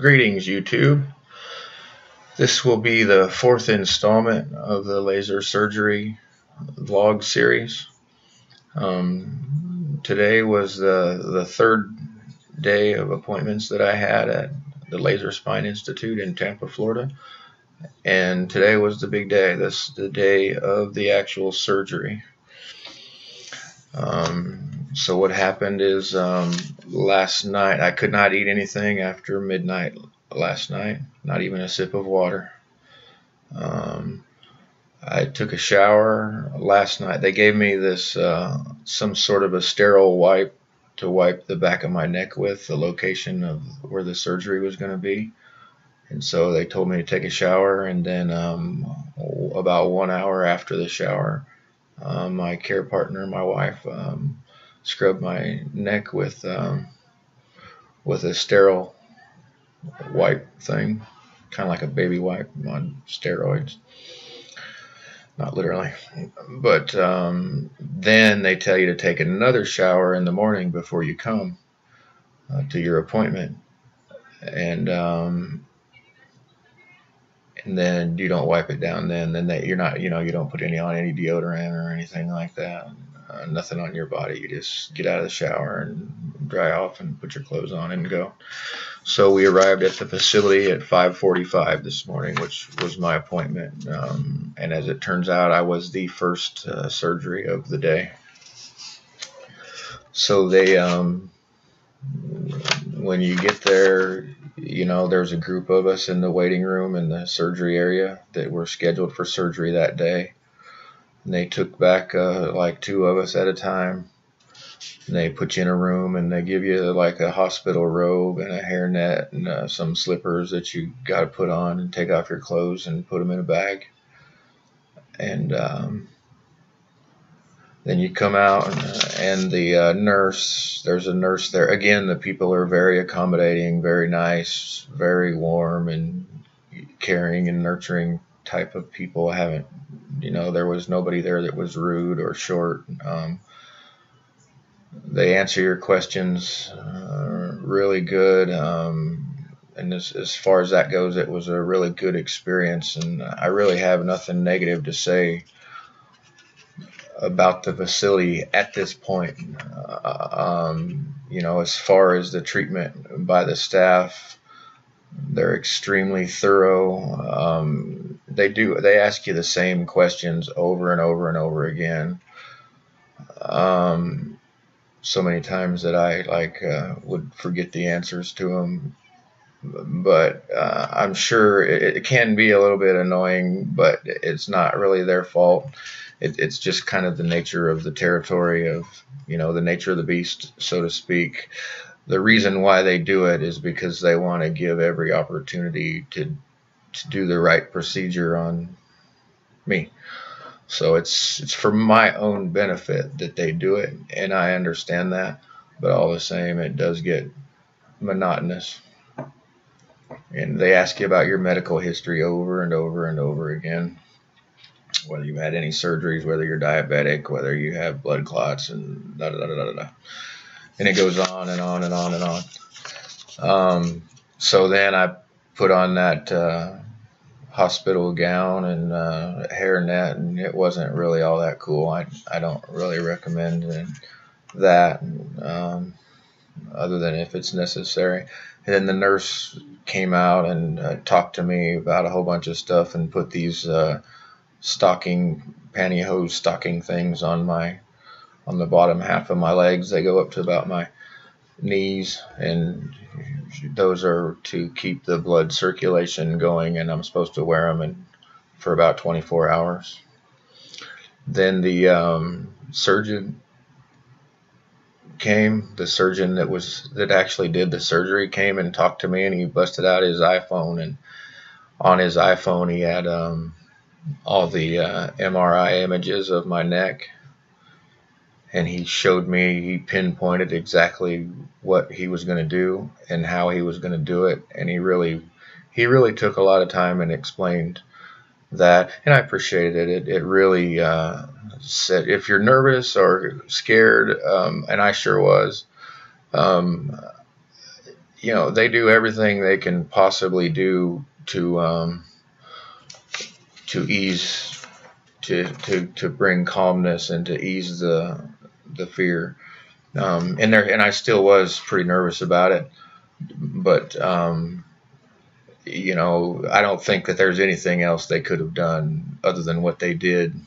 Greetings, YouTube. This will be the fourth installment of the laser surgery vlog series. Um, today was the, the third day of appointments that I had at the Laser Spine Institute in Tampa, Florida. And today was the big day. This the day of the actual surgery. Um, so what happened is um, last night I could not eat anything after midnight last night, not even a sip of water. Um, I took a shower last night. They gave me this uh, some sort of a sterile wipe to wipe the back of my neck with, the location of where the surgery was going to be. And so they told me to take a shower, and then um, about one hour after the shower, uh, my care partner, my wife, um, scrubbed my neck with um, with a sterile wipe thing, kind of like a baby wipe on steroids. Not literally, but um, then they tell you to take another shower in the morning before you come uh, to your appointment, and um, and then you don't wipe it down then. Then they, you're not you know you don't put any on any deodorant or anything like that uh, nothing on your body. You just get out of the shower and dry off and put your clothes on and go. So we arrived at the facility at 5:45 this morning which was my appointment. Um, and as it turns out I was the first uh, surgery of the day. So they um, when you get there you know, there's a group of us in the waiting room in the surgery area that were scheduled for surgery that day. And they took back uh, like two of us at a time. And they put you in a room and they give you like a hospital robe and a hairnet and uh, some slippers that you got to put on and take off your clothes and put them in a bag. And um, then you come out and, uh, and the uh, nurse there's a nurse there again the people are very accommodating very nice very warm and caring and nurturing type of people I haven't you know there was nobody there that was rude or short um, they answer your questions uh, really good um, and as, as far as that goes it was a really good experience and I really have nothing negative to say about the facility at this point. Uh, um, you know, as far as the treatment by the staff, they're extremely thorough. Um, they do they ask you the same questions over and over and over again. Um, so many times that I like uh, would forget the answers to them. But uh, I'm sure it, it can be a little bit annoying, but it's not really their fault it, it's just kind of the nature of the territory of you know the nature of the beast, so to speak. The reason why they do it is because they want to give every opportunity to to do the right procedure on me. So it's it's for my own benefit that they do it, and I understand that. But all the same, it does get monotonous. And they ask you about your medical history over and over and over again whether you've had any surgeries, whether you're diabetic, whether you have blood clots, and da da da da da. And it goes on and on and on and on. Um, so then I put on that uh, hospital gown and uh, hair net, and it wasn't really all that cool. I, I don't really recommend that, um, other than if it's necessary. And then the nurse came out and uh, talked to me about a whole bunch of stuff and put these uh, stocking pantyhose stocking things on my on the bottom half of my legs. They go up to about my knees, and those are to keep the blood circulation going. And I'm supposed to wear them in, for about 24 hours. Then the um, surgeon came. The surgeon that was that actually did the surgery came and talked to me, and he busted out his iPhone and on his iPhone he had um, all the uh, MRI images of my neck and he showed me he pinpointed exactly what he was going to do and how he was going to do it. And he really he really took a lot of time and explained that and I appreciated it. It, it really uh, said if you're nervous or scared um, and I sure was um, you know, they do everything they can possibly do to um, to ease to to to bring calmness and to ease the the fear. Um, and there and I still was pretty nervous about it, but um, you know, I don't think that there's anything else they could have done other than what they did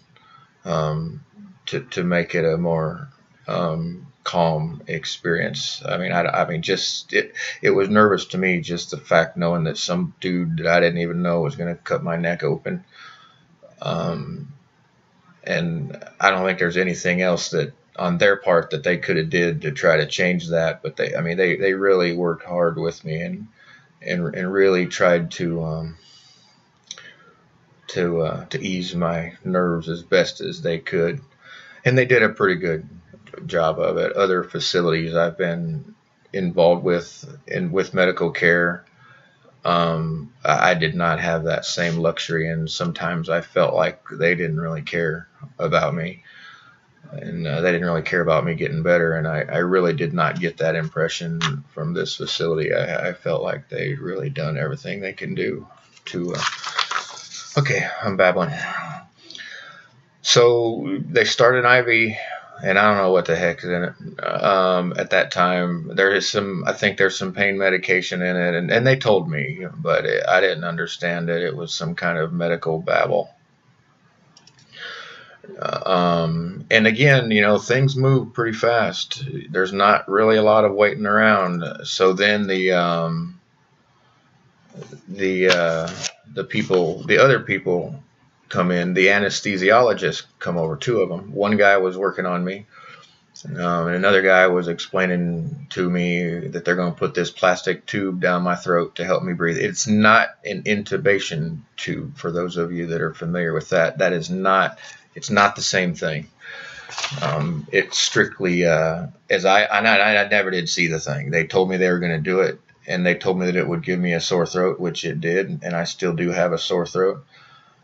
um, to to make it a more um, calm experience. I mean, I, I mean, just it it was nervous to me just the fact knowing that some dude that I didn't even know was going to cut my neck open. Um, and I don't think there's anything else that on their part that they could have did to try to change that. But they, I mean, they they really worked hard with me and and and really tried to um, to uh, to ease my nerves as best as they could, and they did a pretty good job of it. Other facilities I've been involved with in with medical care, um, I did not have that same luxury, and sometimes I felt like they didn't really care about me, and uh, they didn't really care about me getting better. And I, I really did not get that impression from this facility. I, I felt like they really done everything they can do to. Uh, okay, I'm babbling. So they started IV and I don't know what the heck is in it. Um, at that time, there is some, I think there's some pain medication in it, and, and they told me, but it, I didn't understand it. It was some kind of medical babble. Um, and again, you know, things move pretty fast. There's not really a lot of waiting around. So then the um, the uh, the people, the other people come in. The anesthesiologists come over, two of them. One guy was working on me, um, and another guy was explaining to me that they're going to put this plastic tube down my throat to help me breathe. It's not an intubation tube. For those of you that are familiar with that, that is not. It's not the same thing. Um, it's strictly uh, as I, I I never did see the thing. They told me they were going to do it, and they told me that it would give me a sore throat, which it did, and I still do have a sore throat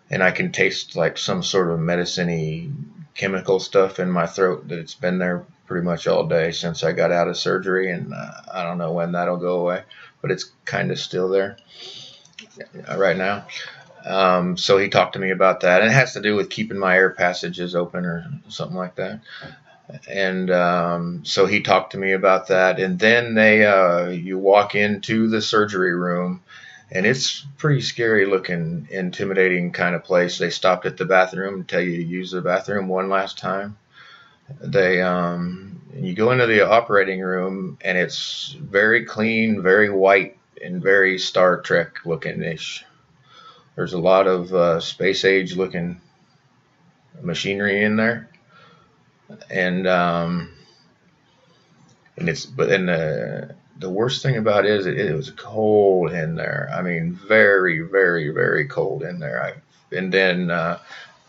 and I can taste like some sort of medicine chemical stuff in my throat that it's been there pretty much all day since I got out of surgery, and uh, I don't know when that'll go away, but it's kind of still there right now. Um, so he talked to me about that, and it has to do with keeping my air passages open or something like that. And um, so he talked to me about that, and then they uh, you walk into the surgery room and it's pretty scary looking, intimidating kind of place. They stopped at the bathroom to tell you to use the bathroom one last time. They um, you go into the operating room and it's very clean, very white, and very Star Trek looking ish. There's a lot of uh, space age looking machinery in there, and um, and it's but in the the worst thing about it is it, it, was cold in there. I mean, very, very, very cold in there. I, and then uh,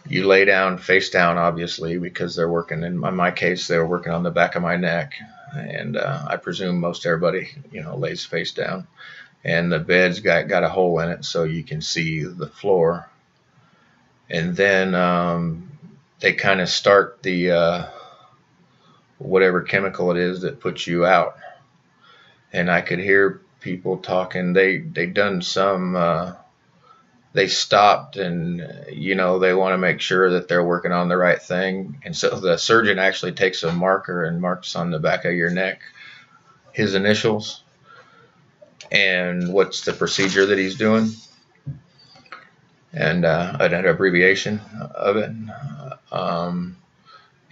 you lay down face down, obviously, because they're working. In my, my case, they were working on the back of my neck, and uh, I presume most everybody, you know, lays face down. And the bed's got got a hole in it, so you can see the floor. And then um, they kind of start the uh, whatever chemical it is that puts you out and I could hear people talking. They they done some. Uh, they stopped and you know they want to make sure that they're working on the right thing and so the surgeon actually takes a marker and marks on the back of your neck his initials and what's the procedure that he's doing. And uh, an abbreviation of it. Um,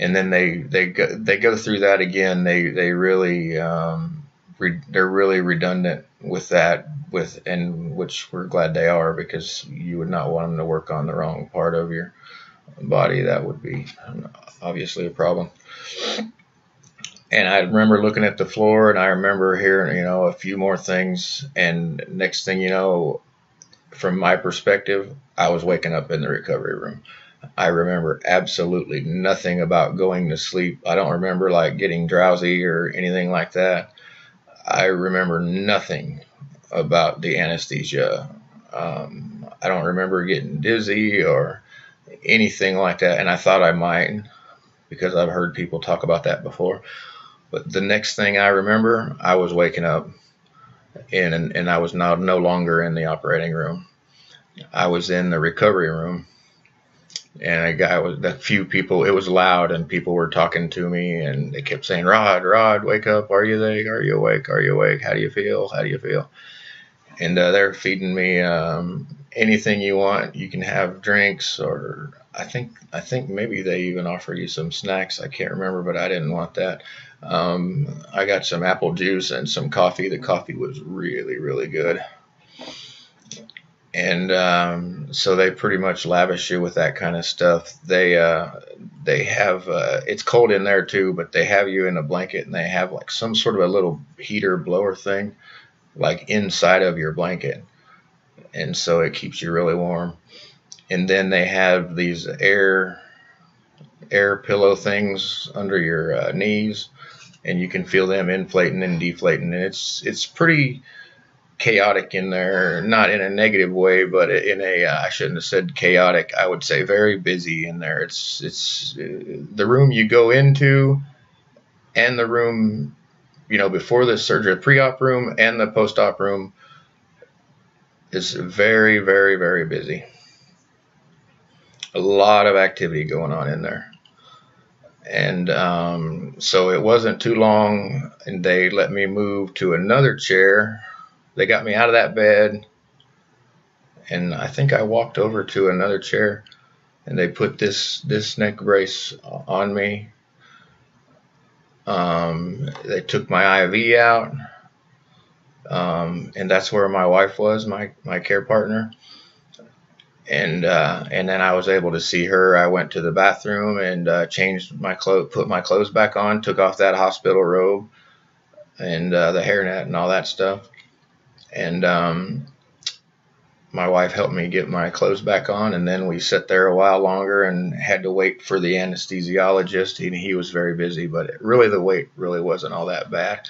and then they they go they go through that again. They they really um, re- they're really redundant with that with and which we're glad they are because you would not want them to work on the wrong part of your body. That would be obviously a problem and I remember looking at the floor and I remember hearing you know a few more things and next thing you know from my perspective I was waking up in the recovery room I remember absolutely nothing about going to sleep. I don't remember like getting drowsy or anything like that. I remember nothing about the anesthesia. Um, I don't remember getting dizzy or anything like that, and I thought I might because I've heard people talk about that before. But the next thing I remember, I was waking up and, and I was now no longer in the operating room. I was in the recovery room, and a guy was a few people. It was loud, and people were talking to me, and they kept saying, "Rod, Rod, wake up! Are you there? Are you awake? Are you awake? How do you feel? How do you feel?" And uh, they're feeding me um, anything you want. You can have drinks, or I think I think maybe they even offer you some snacks. I can't remember, but I didn't want that. Um, I got some apple juice and some coffee. The coffee was really, really good. And um, so they pretty much lavish you with that kind of stuff. They uh, they have uh, it's cold in there too, but they have you in a blanket and they have like some sort of a little heater blower thing, like inside of your blanket, and so it keeps you really warm. And then they have these air air pillow things under your uh, knees and you can feel them inflating and deflating. And it's it's pretty chaotic in there, not in a negative way, but in a uh, I shouldn't have said chaotic. I would say very busy in there. It's it's uh, the room you go into, and the room, you know, before the surgery, the pre-op room and the post-op room is very very very busy. A lot of activity going on in there. And um, so it wasn't too long and they let me move to another chair. They got me out of that bed and i think i walked over to another chair and they put this this neck brace on me um, they took my iv out um, and that's where my wife was my my care partner and uh, and then I was able to see her. I went to the bathroom and uh, changed my clothes, put my clothes back on, took off that hospital robe and uh, the hairnet and all that stuff. And um, my wife helped me get my clothes back on, and then we sat there a while longer and had to wait for the anesthesiologist. He, he was very busy, but really the wait really wasn't all that bad.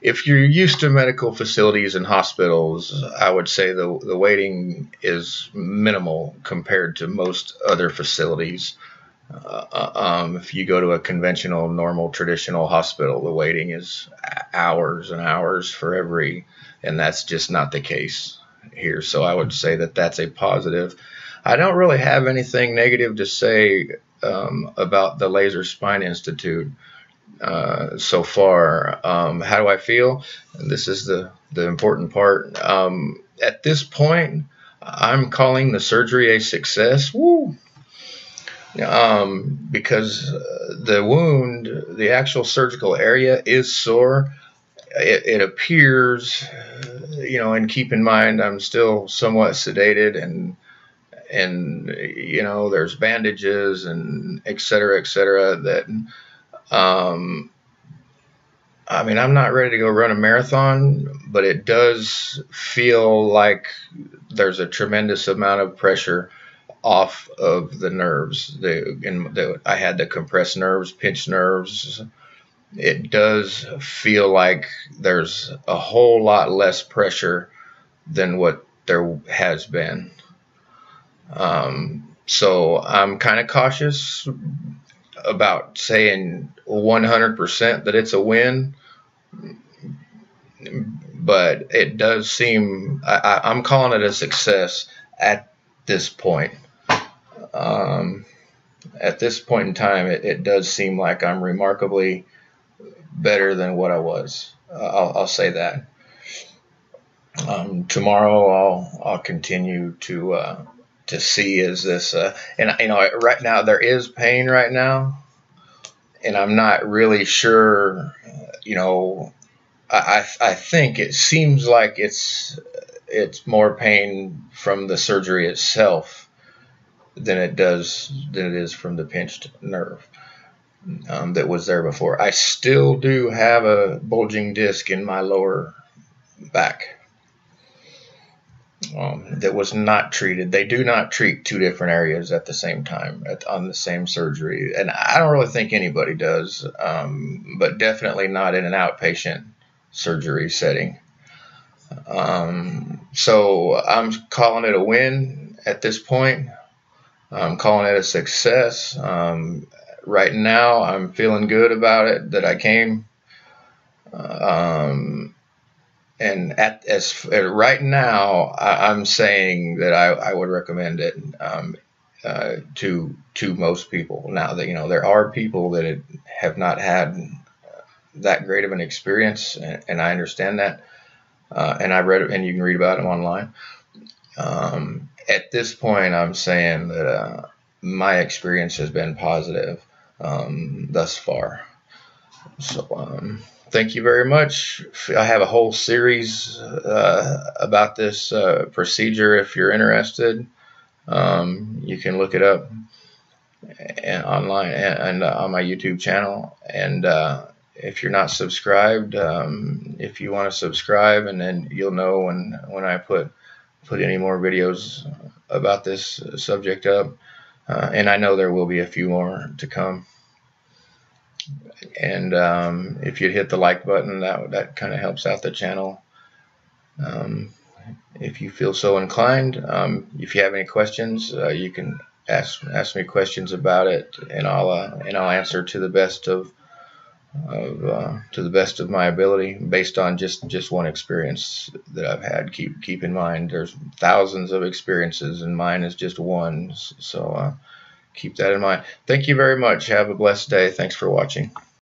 If you're used to medical facilities and hospitals, I would say the the waiting is minimal compared to most other facilities. Uh, uh um, if you go to a conventional, normal, traditional hospital, the waiting is hours and hours for every, and that's just not the case here. So I would say that that's a positive. I don't really have anything negative to say um, about the Laser Spine Institute uh, so far. Um, how do I feel? This is the, the important part. Um, at this point, I'm calling the surgery a success. Woo! Um, because uh, the wound, the actual surgical area is sore. It, it appears you know, and keep in mind I'm still somewhat sedated and and you know there's bandages and et cetera, et cetera. That um, I mean I'm not ready to go run a marathon, but it does feel like there's a tremendous amount of pressure off of the nerves. The, and the I had the compressed nerves, pinched nerves it does feel like there's a whole lot less pressure than what there has been. Um, so I'm kind of cautious about saying 100% that it's a win, but it does seem I, am calling it a success at this point. Um, at this point in time, it, it does seem like I'm remarkably better than what I was. Uh, I'll, I'll, say that. Um, tomorrow I'll I'll continue to uh, to see is this uh, and you know right now there is pain right now, and I'm not really sure. You know, I I think it seems like it's it's more pain from the surgery itself than it does than it is from the pinched nerve um, that was there before. I still do have a bulging disc in my lower back um, that was not treated. They do not treat two different areas at the same time at, on the same surgery, and I don't really think anybody does, um, but definitely not in an outpatient surgery setting. Um, so I'm calling it a win at this point. I'm calling it a success. Um, right now I'm feeling good about it that I came. Um, and at as right now, I, am saying that I, I would recommend it um, uh, to to most people. Now that you know there are people that have not had that great of an experience, and, and I understand that. Uh, and I read it, and you can read about them online. Um, at this point, I'm saying that uh, my experience has been positive um, thus far. So, um, thank you very much. I have a whole series uh, about this uh, procedure if you're interested. Um, you can look it up and online and, and uh, on my YouTube channel. And uh, if you're not subscribed, um, if you want to subscribe, and then you'll know when when I put put any more videos about this subject up. Uh, and I know there will be a few more to come. And um, if you'd hit the like button, that that kind of helps out the channel. Um, if you feel so inclined, um, if you have any questions, uh, you can ask ask me questions about it, and I'll uh, and I'll answer to the best of of uh, to the best of my ability based on just just one experience that I've had. Keep keep in mind there's thousands of experiences and mine is just one. So uh, keep that in mind. Thank you very much. Have a blessed day. Thanks for watching.